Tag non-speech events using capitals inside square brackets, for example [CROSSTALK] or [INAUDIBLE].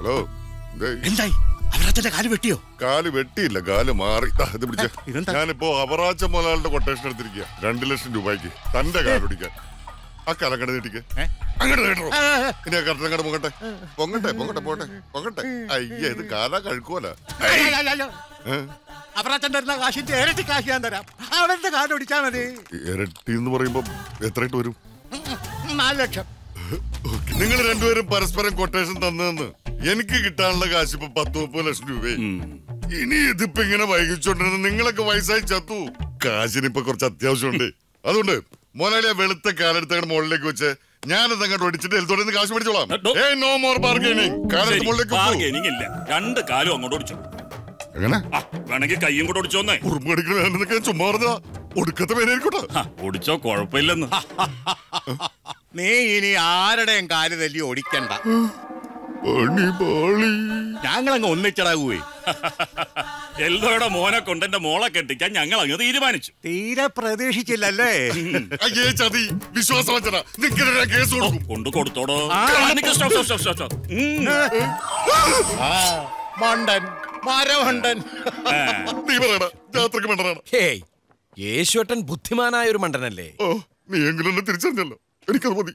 Hello എന്തായി? അവരച്ഛന്റെ കാൽ വെട്ടിയോ? കാൽ വെട്ടിയില്ല കാൽ മാറി. ഇത് പിടിച്ച? ഞാനിപ്പോ അവറാച്ച മുതലാളിയുടെ കൊട്ടേഷൻ എടുത്തിരിക്കുക രണ്ടു ലക്ഷം രൂപയ്ക്ക് തന്റെ കാൽ ആ കലങ്ങടെ നീട്ടിക്ക്. അങ്ങോട്ട് കേട്ടോ. ഇനി ആ കല കട പൊങ്ങട്ടെ. പൊങ്ങട്ടെ പൊങ്ങട്ടെ പോട്ടെ പൊങ്ങട്ടെ. അയ്യ ഇത് കാല കഴിക്കുവല്ല. അവരച്ഛന്റെ തരുന്ന കാശിന്റെ ഇരട്ടി കാശ് ഞാൻ തരാം. അവരുടെ കാൽ ഒടിച്ചാ മതി. ഇരട്ടി എന്ന് പറയുമ്പോ വരും? നാല് ലക്ഷം. നിങ്ങൾ രണ്ടുപേരും പരസ്പരം കൊട്ടേഷൻ തന്നതെന്ന് എനിക്ക് കിട്ടാനുള്ള കാശ് ഇപ്പൊ പത്ത് മുപ്പത് ലക്ഷം രൂപയെ ഇനി ഇതിപ്പോ ഇങ്ങനെ വൈകിച്ചോണ്ടിരുന്ന നിങ്ങളൊക്കെ വയസ്സായി ചത്തു. കാശിന് ഇപ്പൊ കുറച്ച് അത്യാവശ്യമുണ്ട്. [LAUGHS] അതുകൊണ്ട് മോനാളി ആ വെളുത്ത കാലെടുത്ത് മുകളിലേക്ക് വെച്ച് ഞാനത് അങ്ങോട്ട് ഒടിച്ചിട്ട് എൽത്തോടെ നിന്ന് കാശ് മേടിച്ചോളാം. ഏയ് നോ മോർ ബാർഗൈനിങ് കാലെടുത്ത് മുകളിലേക്ക്. ഇല്ല. രണ്ട് കാലും അങ്ങോട്ട് ഓടിച്ചു എങ്ങനെ? ആ വേണമെങ്കിൽ കൈയും കൂടെ ഓടിച്ചോന്നേ ഉറുമ്പ് കടിക്കണ ഞാൻ ചുമ്മാ പറഞ്ഞതാ. ഒടുക്കത്തെ പേരായിരിക്കട്ടെ ഹ, ഓടിച്ചോ കുഴപ്പമില്ലെന്ന്. നീ ഇനി ആരുടെയും കാൽ തല്ലി ഓടിക്കണ്ട പണി പാളി. ഞങ്ങളങ്ങ് ഒന്നിച്ചടാകുവേ [LAUGHS] എല്ലോടെ മോനെ കൊണ്ട് എന്റെ മോളെ കെട്ടിക്കാൻ ഞങ്ങൾ അങ്ങ് തീരുമാനിച്ചു. തീരെ പ്രതീക്ഷിച്ചില്ലല്ലേ? അയ്യേ ചതി. വിശ്വാസവഞ്ചന. നിൽക്കുന്ന കേസ് കൊടുക്കും. കൊണ്ടു കൊടുത്തോടോ. ആ. ആ, നിക്ക്, stop, stop, stop, stop, stop. ആ, മണ്ടൻ മരമണ്ടൻ നീ പറയണ ജാത്രക്ക് മണ്ടനാണ്. ഹേയ് യേശുട്ടൻ ബുദ്ധിമാനായ ഒരു മണ്ടനല്ലേ നീ എങ്കിലും തിരിച്ചറിഞ്ഞല്ലോ. എനിക്കത് മതി.